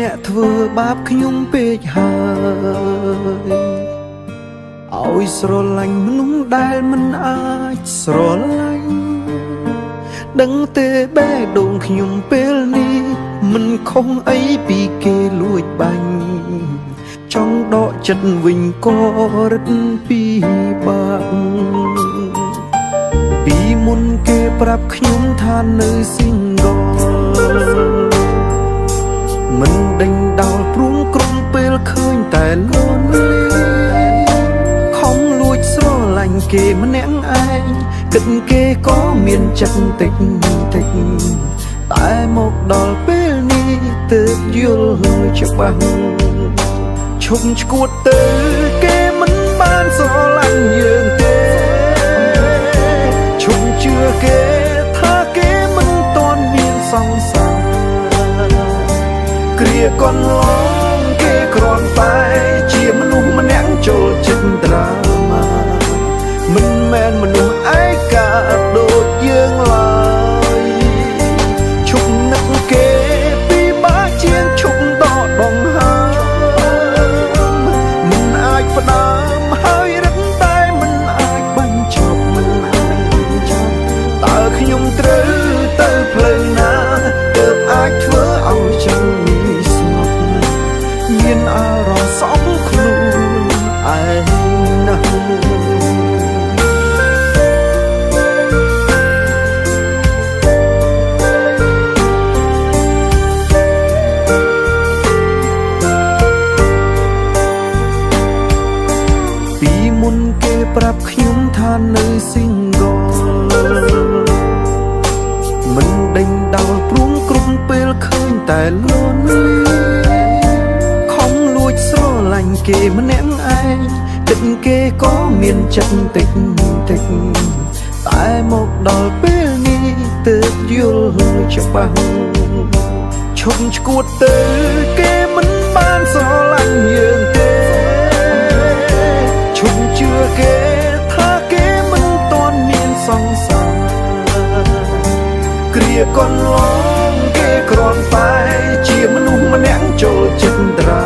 អ្នកធ្វើបាបខ្ញុំពេកហើយឲ្យស្រឡាញ់មនុស្សដែលមិនអាចស្រឡាញ់ដឹងទេបេះដូងខ្ញុំពេលនេះមិនខុសអីពីគេលួចបាញ់ចង់ដកចិត្តវិញក៏រឹតពីបាក់ពីមុនគេប្រាប់ខ្ញុំថានៅ single ដេញដោលព្រួងក្រុមពេលឃើញតែលន់ខំលួចស្រឡាញ់គេម្នាក់ឯងគិតគេក៏មានចិត្តតិចតិចតែមកដល់ពេលនេះទើបយល់ច្បាស់ឈប់ឈួតទៅគេមិនបានស្រឡាញ់យើងទេឈប់ជឿគេថាគេមិនតន់មានសង្សារគ្រា កន្លងគេគ្រាន់តែ ប្រាប់ខ្ញុំថានៅ single មិនដេញដោលព្រួងក្រុមពេលឃើញតែលន់ខំលួចស្រឡាញ់គេម្នាក់ឯងគិតគេក៏មានចិត្តតិចតិចតែមកដល់ពេលនេះទើបយល់ច្បាស់ឈប់ឈួតទៅគេមិនបានស្រឡាញ់យើង កូនឡងគេក្រំតែជាមនុស្សម្នាក់ចូលចិត្តត្រា